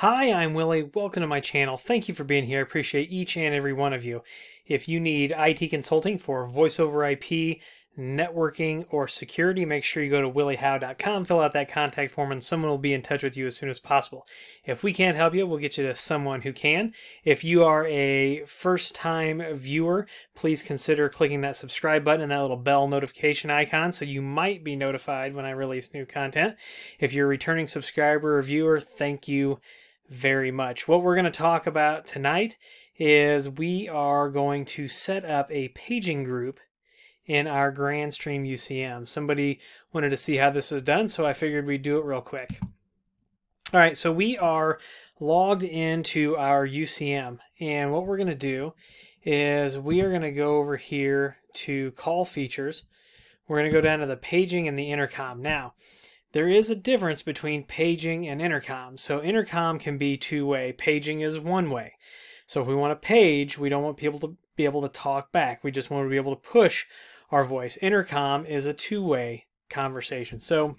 Hi, I'm Willie. Welcome to my channel. Thank you for being here. I appreciate each and every one of you. If you need IT consulting for voice over IP, networking, or security, make sure you go to williehowe.com, fill out that contact form, and someone will be in touch with you as soon as possible. If we can't help you, we'll get you to someone who can. If you are a first time viewer, please consider clicking that subscribe button and that little bell notification icon so you might be notified when I release new content. If you're a returning subscriber or viewer, thank you very much. What we're going to talk about tonight is we are going to set up a paging group in our Grandstream UCM. Somebody wanted to see how this is done, so I figured we'd do it real quick. All right, so we are logged into our UCM, and what we're going to do is we are going to go over here to call features. We're going to go down to the paging and the intercom. Now, there is a difference between paging and intercom. So intercom can be two-way, paging is one-way. So if we want to page, we don't want people to be able to talk back. We just want to be able to push our voice. Intercom is a two-way conversation. So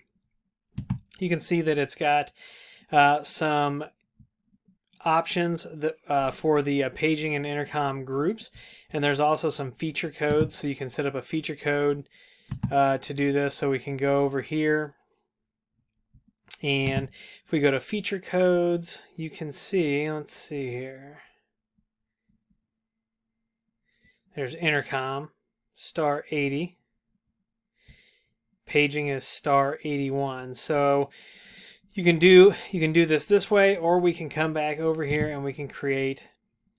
you can see that it's got uh, some options that, uh, for the uh, paging and intercom groups. And there's also some feature codes. So you can set up a feature code uh, to do this. So we can go over here. And if we go to feature codes, you can see, let's see here. There's intercom star 80. Paging is star 81. So you can do you can do this this way or we can come back over here and we can create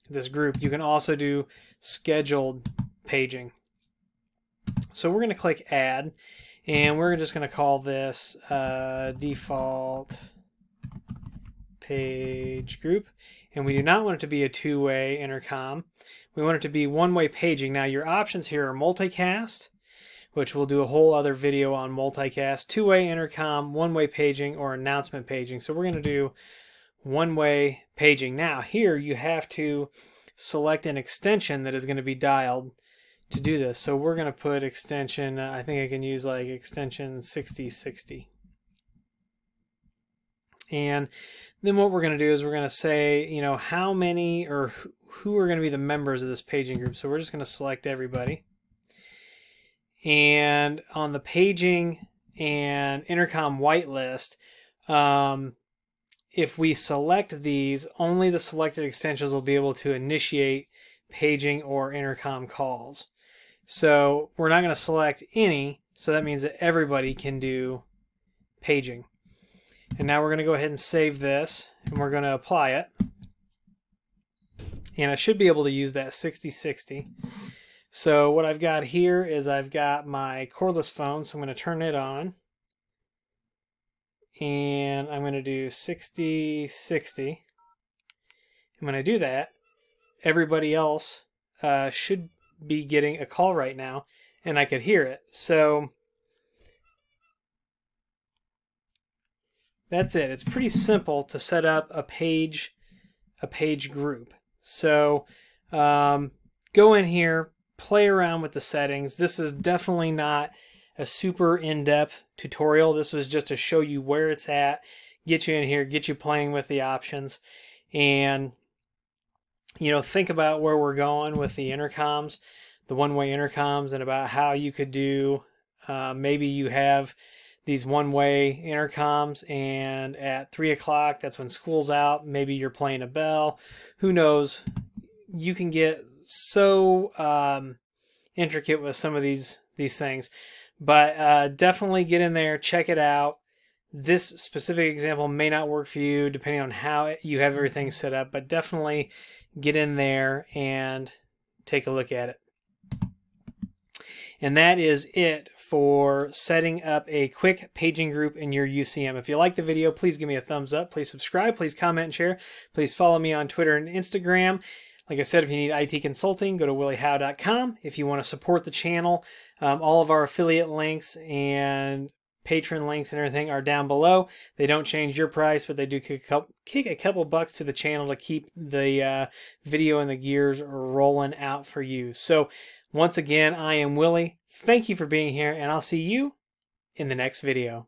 this group. You can also do scheduled paging. So we're going to click add and we're just going to call this uh, default page group and we do not want it to be a two-way intercom. We want it to be one-way paging. Now your options here are multicast, which we'll do a whole other video on multicast, two-way intercom, one-way paging, or announcement paging. So we're going to do one-way paging. Now here you have to select an extension that is going to be dialed to do this. So we're going to put extension, uh, I think I can use like extension 6060. And then what we're going to do is we're going to say, you know, how many or who are going to be the members of this paging group. So we're just going to select everybody. And on the paging and intercom whitelist, um, if we select these, only the selected extensions will be able to initiate paging or intercom calls. So we're not going to select any, so that means that everybody can do paging. And now we're going to go ahead and save this, and we're going to apply it and I should be able to use that 6060. So what I've got here is I've got my cordless phone, so I'm going to turn it on. And I'm going to do 6060. And when I do that, everybody else uh, should be getting a call right now, and I could hear it. So that's it. It's pretty simple to set up a page a page group. So um, go in here, play around with the settings. This is definitely not a super in-depth tutorial. This was just to show you where it's at, get you in here, get you playing with the options, and you know think about where we're going with the intercoms, the one-way intercoms, and about how you could do. Uh, maybe you have these one-way intercoms and at three o'clock that's when school's out maybe you're playing a bell who knows you can get so um, intricate with some of these these things but uh, definitely get in there check it out this specific example may not work for you depending on how you have everything set up but definitely get in there and take a look at it and that is it for setting up a quick paging group in your UCM. If you like the video, please give me a thumbs up. Please subscribe. Please comment and share. Please follow me on Twitter and Instagram. Like I said, if you need IT consulting, go to williehowe.com. If you want to support the channel, um, all of our affiliate links and Patreon links and everything are down below. They don't change your price, but they do kick a couple, kick a couple bucks to the channel to keep the uh, video and the gears rolling out for you. So once again, I am Willie. Thank you for being here, and I'll see you in the next video.